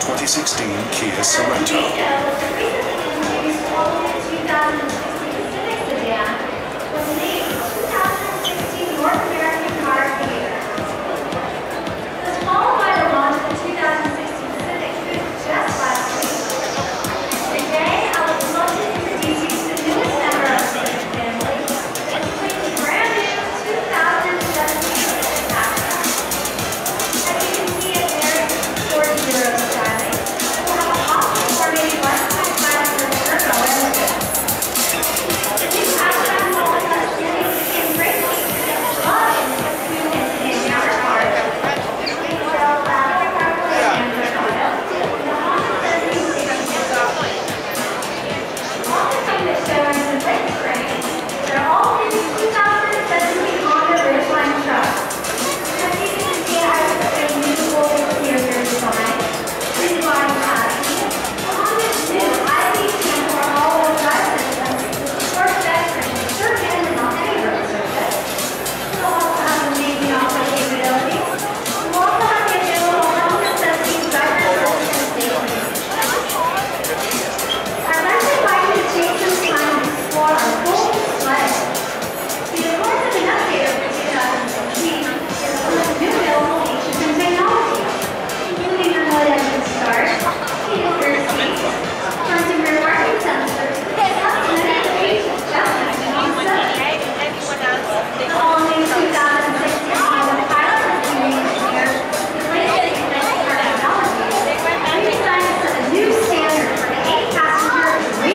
2016 Kia Sorento.